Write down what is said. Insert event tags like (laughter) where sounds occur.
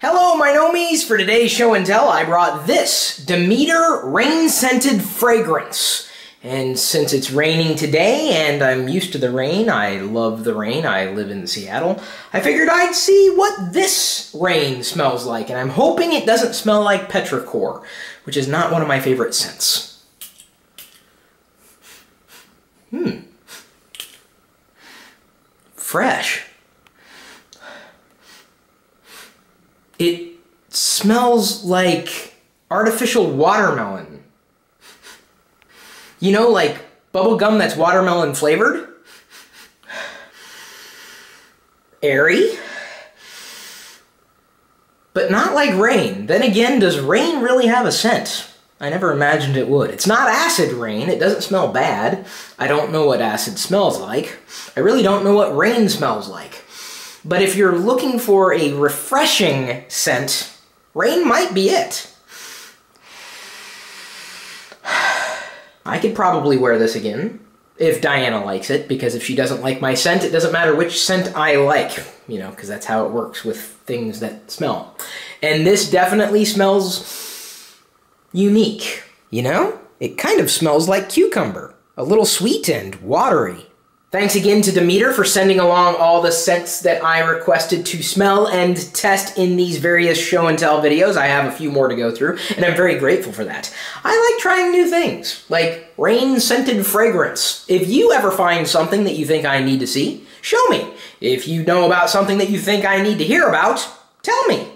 Hello, my gnomies! For today's show and tell, I brought this Demeter Rain Scented Fragrance. And since it's raining today and I'm used to the rain, I love the rain, I live in Seattle, I figured I'd see what this rain smells like. And I'm hoping it doesn't smell like petrichor, which is not one of my favorite scents. Hmm. Fresh. It smells like artificial watermelon. You know, like bubble gum that's watermelon flavored? Airy. But not like rain. Then again, does rain really have a scent? I never imagined it would. It's not acid rain. It doesn't smell bad. I don't know what acid smells like. I really don't know what rain smells like. But if you're looking for a refreshing scent, rain might be it. (sighs) I could probably wear this again if Diana likes it, because if she doesn't like my scent, it doesn't matter which scent I like, you know, because that's how it works with things that smell. And this definitely smells unique, you know? It kind of smells like cucumber, a little sweet and watery. Thanks again to Demeter for sending along all the scents that I requested to smell and test in these various show and tell videos. I have a few more to go through, and I'm very grateful for that. I like trying new things, like rain-scented fragrance. If you ever find something that you think I need to see, show me. If you know about something that you think I need to hear about, tell me.